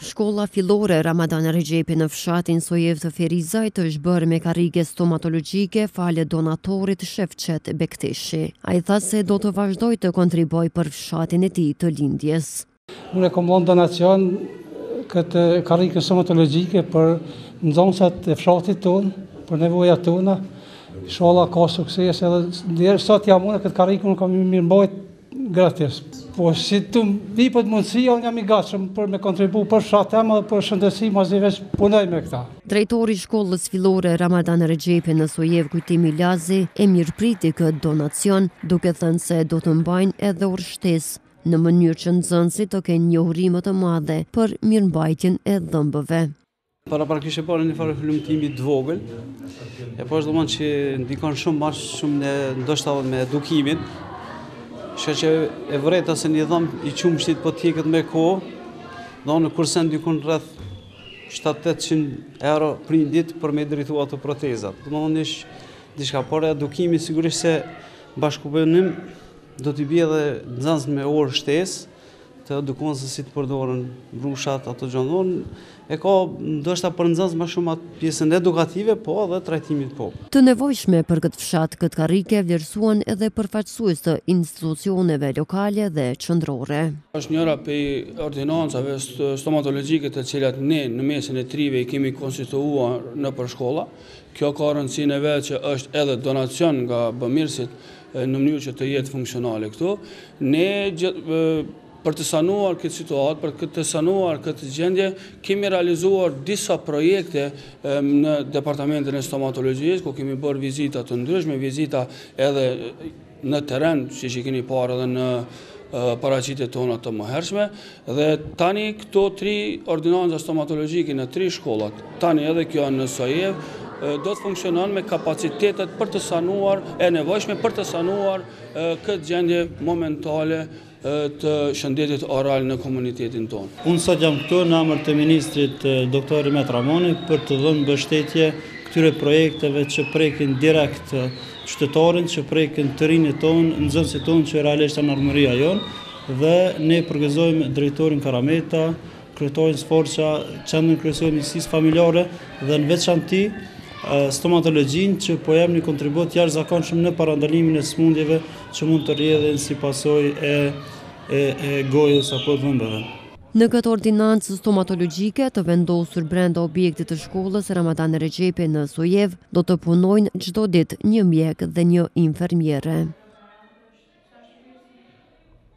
Shkolla fillore Ramadan Rexhepi në fshatin Sojev të Ferizajt është bërë me karrige stomatologjike falë donatorit Shefqet Bekteshi. Ai tha se do të vazhdojë të kontribuojë për fshatin e tij të lindjes. Unë e kom lon donacion këtë karrige stomatologjike për nxonsat e fshatit tonë, për nevojat tona. Shkolla ka sukses edhe prej sot jam unë këtë karrige unë kom me mirëmbajt Gratis. Po si të jipet mundësi, unë jam i gatshëm për me kontribu për fshat tem dhe për shëndetësi, masi veç punoj me këta. Drejtori i shkollës fillore Ramadan Rexhepi në Sojevë Kujtim Ilazi e mirëpriti këtë donacion, duke thënë se do të mbajnë edhe orë shtesë, në mënyrë që nxënësit të kenë njohuri më të madhe për mirëmbajtjen e dhëmbëve. Para para kishe parë një farë hulumtimi të vogël, e po është domethënë që ndikon shumë ma shumë në ndoshta me edukimin, shka që e vërejta se një dhëmb i qumështit po t'hjeket me kohë, domethënë kursen ndikon rreth 7-800 euro prindit për me drejtu ato protezat. Domethënë ish diçka, por edukimi sigurisht se bashkëpunim do të bëjmë edhe nxënësit me orë shtesë, të edukohen se si të përdoren brushat ato gjë, domethënë, e ka ndoshta për nxënës më shumë atë pjesën edukative, po edhe trajtimit po. Të nevojshme për këtë fshat këtë karrige e vlerësuan edhe përfaqësues të institucioneve lokale dhe qendrore. Është njëra prej ordinancave stomatologjike të cilat ne në mesin e trive i kemi konstituuar nëpër shkolla. Kjo ka rëndësinë e vet që është edhe donacion nga bamirësit në mënyrë që të jetë funksionale këtu. Ne për të sanuar këtë situatë, për të sanuar këtë gjendje, kemi realizuar disa projekte në Departamentin e Stomatologjisë, ku kemi bërë vizita të ndryshme, vizita edhe në terren, siç i keni parë edhe në paraqitjet tona të mëhershme, Dhe tani këto tri ordinanca stomatologjike në tri shkollat, tani edhe kjo në Sojevë, do të funksionojnë me kapacitetet për të sanuar e nevojshme për të sanuar këtë gjendje momentale të shëndetit oral në komunitetin tonë. Unë sot jam këtu në emër të ministrit doktor Imet Rrahmani për të dhënë mbështetje këtyre projekteve që prekin direkt qytetarin, që prekin të rinjtë tonë, nxënësit tonë që realisht janë ardhmëria jonë. Dhe ne përgëzojmë drejtorin Karameta, kryetarin Svarqa, Qendrën Kryesore të Mjekësisë Familjare dhe në veçanti stomatologjinë që po jep një kontribut jashtëzakonshëm në parandalimin e sëmundjeve që mund të rrjedhin si pasojë e e gojës apo dhëmbëve. Në këtë ordinancë stomatologjike të vendosur brenda objektit të shkollës Ramadan Rexhepi në Sojevë, do të punojnë çdo ditë një mjek dhe një infermiere.